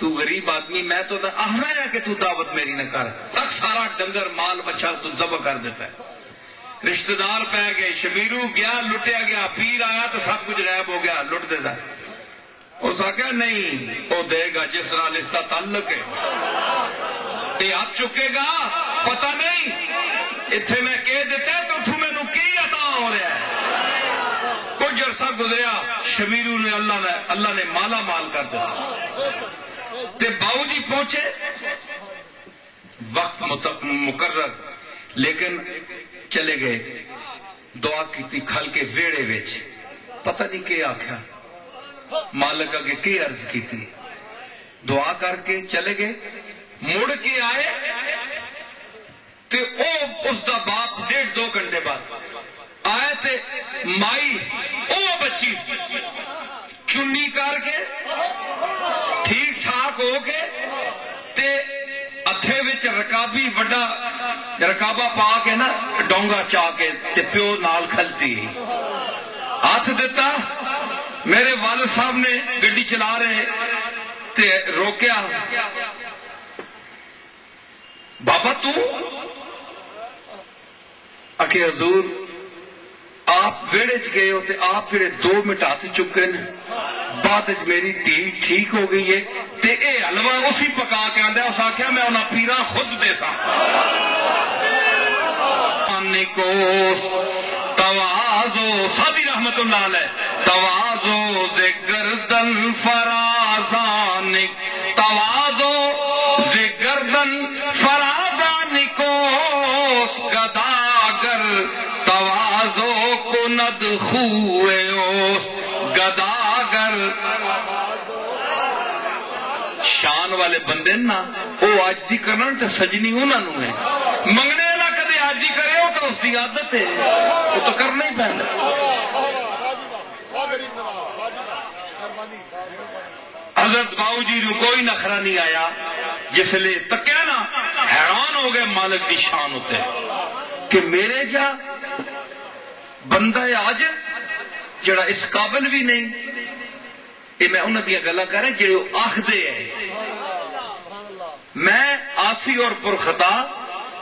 तू गरीब आदमी, मैं तो आहना है कि तू दावत मेरी न कर। तक सारा डंगर, माल बच्चा तू जब कर देता है। रिश्तेदार पै गए, शबीरू गया, लुटिया गया, पीर आया तो सब कुछ गायब हो गया, लुट देता उस आख्या नहीं वो देगा जिस नाल इसका ताल्लुक है। ये आ चुकेगा? पता नहीं। इथे मैं कह दिता तो तू मैनू की अता हो रहा है? कुछ अरसा गुजरिया, शबीरू ने अल्लाह ने अल्लाह ने माला माल कर दिता। ते बाऊ जी पहुँचे। वक्त मुकर्र लेकिन चले गए। दुआ की खल के वेड़े विच। पता नहीं के आख्या। मालक अगे के अर्ज़ की थी। दुआ करके चले गए। मुड़ के आए। ते ओ उसका बाप डेढ़ दो घंटे बाद आए ते माई, ओ बच्ची, चुन्नी करके ठीक ठाक हो के ते अथे विच रकाबी पा के ना डोंगा चा के ते प्यो नाल खलती हथ दिता मेरे वाल साहब ने गड्डी चला रहे ते रोकया बाबा तू अके हजूर आप वेड़े च गए हो आप जेड़े दो मिनट हाथ चुके न बाद मेरी धी ठीक हो गई है, ते ए हलवा उसी पका के आंदा उस आख्या मैं उन्हें पीरा खुद दे सा। तवाजो सभी रहमत है तवाजो जे गर्दन फराजानिक तवाजो जे गर्दन फराजानिकोस गदागर, तवाजो कुनद खुए गदागर। शान वाले बंदे ना, वो आजी करना ते सजनी उन्होंने है। मंगने वाला कदे आजी करे हो तो उसकी आदत है। वो तो करना ही पैदा हज़रत बाऊ जी नु कोई नखरा नहीं आया जिसले तकया ना, हैरान हो गए मालिक की शान होते कि मेरे जा बंदा आज जड़ा इस काबिल भी नहीं ये मैं उन्होंने गल कर जे आखदे है। मैं आसी और पुरखता,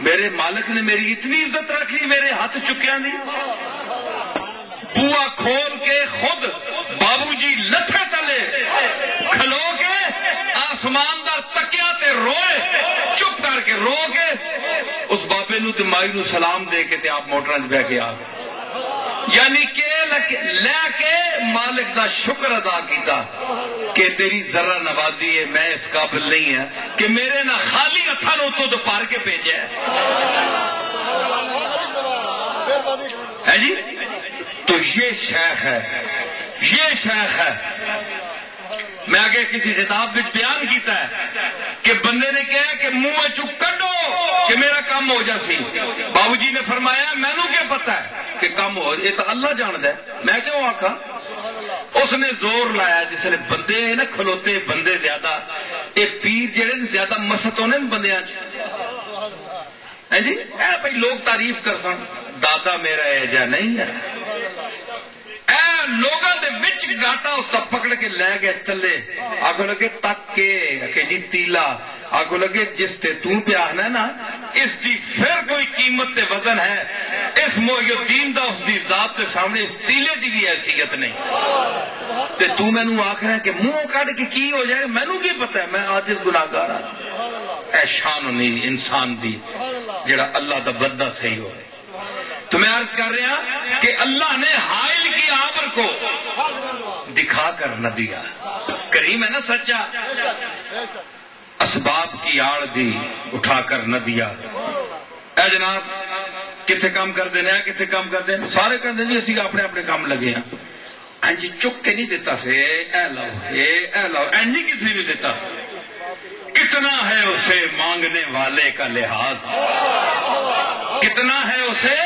मेरे मालिक ने मेरी इतनी इज़्ज़त रख, मेरे हाथ चुकिया दी बुआ खोल के खुद बाबूजी लथे तले, खलो के आसमान दा तकिया रोए, चुप करके रो के उस बाबे नु ते सलाम दे के ते आप मोटर च बह के आ गए। यानी के लैके मालिक का शुक्र अदा किया कि तेरी जरा नवाजी है, मैं इस काबिल नहीं है कि मेरे ना खाली हथा नो तो पार के भेजे है। जी? तो ये शेख है, ये शेख है। मैं आगे किसी किताब में बयान किया है कि बंदे ने कहा कि मुँह चुप कटो कि मेरा काम हो जासी बाबूजी ने फरमाया, मैनू क्या पता है? कि कम हो ये तो अल्लाह जानद है। मैं क्यों आखा? उसने ज़ोर लाया जिसने बंदे ना खलोते, बंदे ज़्यादा। ये पीर जेड़े ज़्यादा मसत होने बंदिया है जी? ए भाई, लोग तारीफ़ कर सन, दादा मेरा एजा नहीं है? लोगों के विच गाटा उसका पकड़ के लै गए थले आगो लगे, तक के के जी, तीला। आगो लगे, जिस ते तू पे आना ना इसकी फिर कोई कीमत ते वज़न है। इस मोहयुद्दीन दा उसकी जात के सामने तीले की भी हैसियत नहीं। ते तू मैनू आख रहा है कि मुँह कट के की हो जाए मैनू की पता है? मैं आज इस गुनाहगार ऐ शान नहीं इंसान दी जेड़ा अल्लाह का बंदा सही हो तो मैं अर्ज़ कर रहा कि अल्लाह ने हाइल की आबर को दिखा कर न दिया। करीम है ना सच्चा? असबाब की आड़ दी उठाकर न दिया। जनाब किथे काम कर देने किथे काम कर देने सारे कहते जी, असि अपने अपने काम लगे हैं इंज चुक के नहीं देता से ए लाओ ए ए लाओ इंज किसी नहीं देता कितना है उसे मांगने वाले का लिहाज? कितना है उसे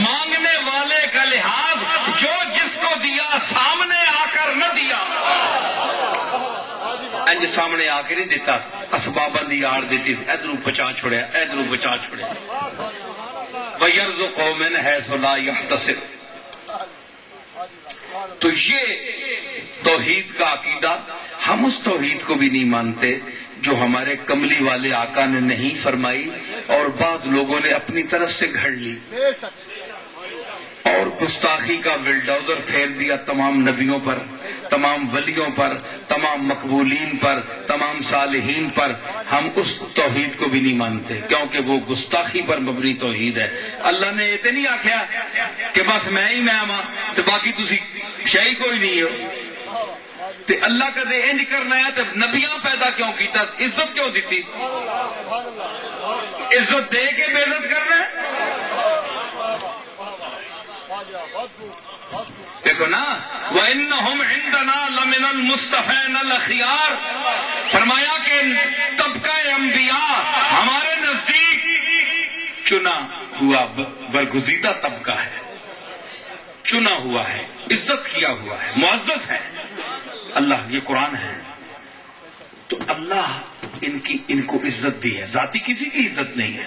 मांगने वाले का लिहाज जो जिसको दिया, सामने आकर न दिया? इंज सामने आके नहीं दिता। असबाबा की आड़ दी इधरू बचा छोड़िया इधरू बचा छोड़िया वयर्ज कौमिन है यह तो ये तोहीद का अकीदा, हम उस तोहीद को भी नहीं मानते जो हमारे कमली वाले आका ने नहीं फरमाई और बाद लोगों ने अपनी तरफ़ से घड़ ली। और गुस्ताखी का विलडोजर फेर दिया तमाम नबियों पर, तमाम वलियों पर, तमाम मकबूलीन पर, तमाम सालहीन पर। हम उस तोहीद को भी नहीं मानते, क्योंकि वो गुस्ताखी पर मबनी तोहीद है। अल्लाह ने ये तो नहीं आख्या कि बस मैं ही मैं आवा तो बाकी तुम शही कोई नहीं हो। ते अल्लाह कदे इंज करना है तो नबिया पैदा क्यों किया इज़्ज़त क्यों दी इज़्ज़त दे के बेइज्जत करना है? देखो ना। वह इन हम इंदना लमिनल मुस्तफ़ैन अखियार फरमाया कि तबका अम्बिया हमारे नज़दीक चुना हुआ बरगुजीदा तबका है। चुना हुआ है, इज़्ज़त किया हुआ है मुआजत है। अल्लाह, ये कुरान है। तो अल्लाह इनकी, इनको इज़्ज़त दी है। जाति किसी की इज़्ज़त नहीं है।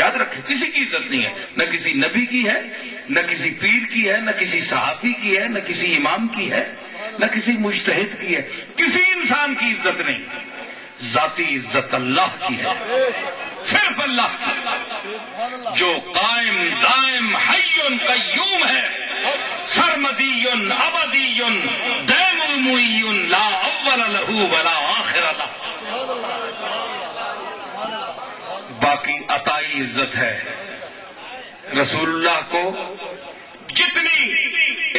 याद रखें, किसी की इज़्ज़त नहीं है। न किसी नबी की है, न किसी पीर की है, न किसी सहाबी की है, न किसी इमाम की है, न किसी मुश्तहिद की है। किसी इंसान की इज़्ज़त नहीं। जाती इज़्ज़त अल्लाह की है। सिर्फ़ अल्लाह की। जो कायम, दायम, हय्युन, कय्यूम है। सरमदीयुन, अबदीयुन दैमुल ला अव्वल लहू वला आखिर बाकी अताई इज़्ज़त है। रसूलुल्लाह को जितनी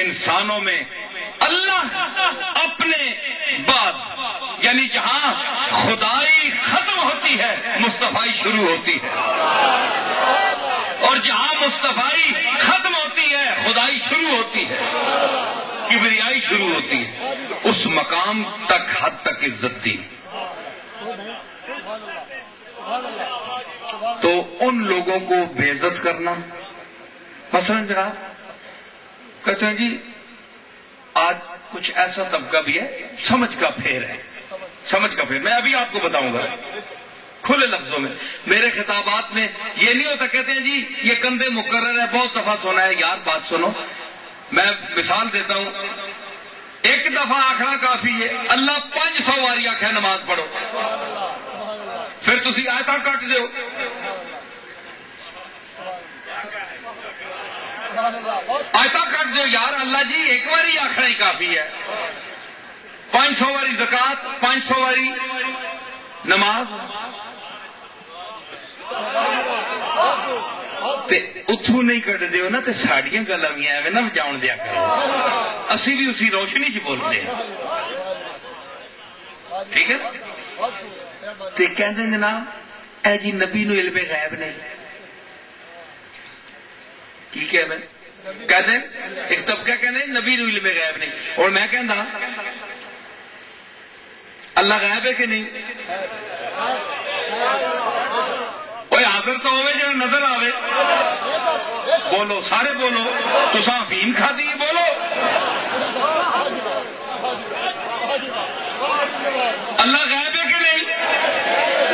इंसानों में अल्लाह अपने बाद, यानी जहाँ खुदाई खत्म होती है, मुस्तफाई शुरू होती है। और जहाँ मुस्तफाई खत्म होती है, खुदाई शुरू होती है। किबरियाई शुरू होती है। उस मकाम तक हद तक इज़्ज़त दी। तो उन लोगों को बेजत करना। मसलन जनाब, कहते हैं जी, आज कुछ ऐसा तबका भी है, समझ का फेर है। समझ का फेर। मैं अभी आपको बताऊँगा, खुले लफ्जों में। मेरे खिताबात में ये नहीं होता, कहते हैं जी, ये कंधे मुकर है, बहुत दफ़ा सुना है। यार, बात सुनो। मैं मिसाल देता हूँ, एक दफ़ा आखना काफ़ी है। अल्लाह पाँच सौ वारी आख्या नमाज़ पढ़ो। फिर तुम आयता कट दो आयता कट दो यार, अल्लाह जी, एक बार ही आखना ही काफ़ी है। पाँच सौ वारी जक़ात, पाँच सौ वारी नमाज़। उथू नहीं कट दो ना तो साड़िया गल ना बजाउन दिया करो। असी भी उसी रोशनी च बोलते हैं। ठीक है? कहते जनाब ए जी नबी नु इलमे गैब नहीं की कहना कहते एक तबका कहने नबी नु में गायब नहीं। और मैं कहना अल्लाह गायब है कि नहीं? कोई हाजिर तो होवे जो नज़र आवे। बोलो, सारे बोलो तुसा अफीम खादी बोलो अल्लाह गैब है कि नहीं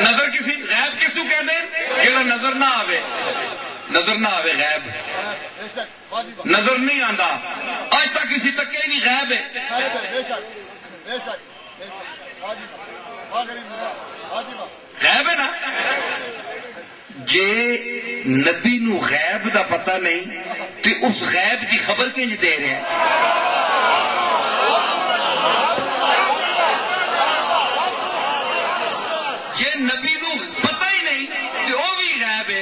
नज़र किसी गैब किसू कहते जेड़ा नज़र ना आवे नज़र ना आवे, गैब। नज़र नहीं आता आज तक किसी तक ही नहीं गैब है। गैब है ना? जे नबी नु गैब का पता नहीं तो उस गैब की खबर किंज दे रहे हैं? जे नबी नु पता ही नहीं तो वह भी गैब है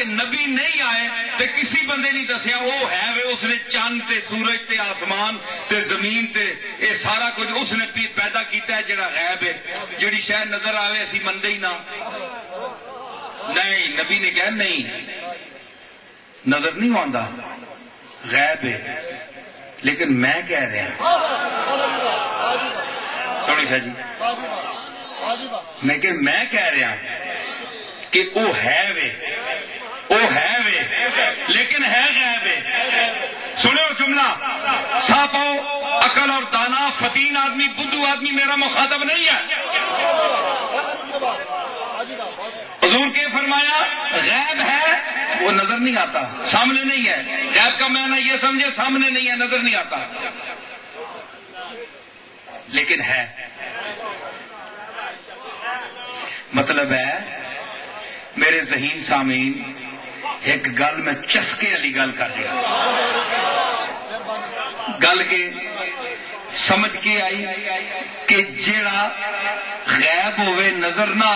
तक नबी नहीं आए तो किसी बंदे नहीं दसिया वो है वे उसने चंद ते सूरज ते आसमान ते ज़मीन ते ये सारा कुछ उसने पैदा किया है जरा गैब है जी शह नज़र आवे असी मनते ही ना नहीं नबी ने कहा नहीं नज़र नहीं आता गैब है लेकिन मैं कह रहा सुनो शाह जी मैं कि मैं कह रहा कि वो है वे वो है वे। लेकिन है गैब सुनो जुमला सा पाओ अकल और दाना फतीन आदमी, बुद्धू आदमी, मेरा मुखातब नहीं है। हजूर के फरमाया, गैब है। वो नज़र नहीं आता। सामने नहीं है। गैब का मैंने ये समझे, सामने नहीं है, नज़र नहीं आता। लेकिन है। मतलब है, मेरे जहीन सामीन एक गल मैं चस्के वाली गल कर रहा। गल के समझ के आई कि जेड़ा गैब होवे, नज़र ना